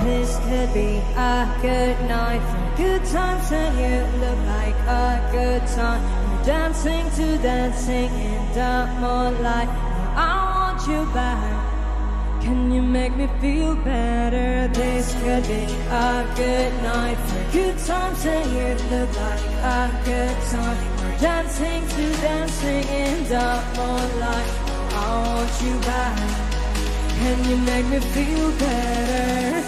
This could be a good night for good times and you look like a good time. We're dancing to dancing in the moonlight. I want you back. Can you make me feel better? This could be a good night for good times and you look like a good time. We're dancing to dancing in the moonlight. I want you back. Can you make me feel better?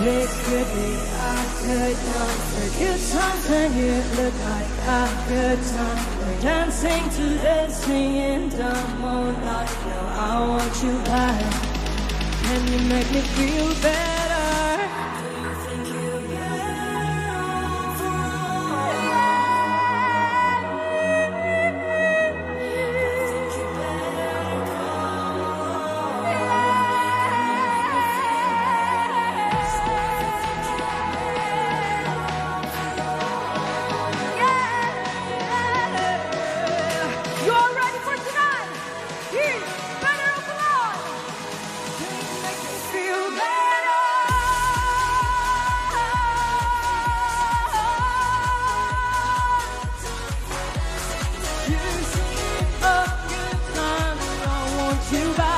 This could be a good night for good times and you look like a good time. We're dancing to dancing in the moonlight. Now I want you back. Can you make me feel better? You. buy.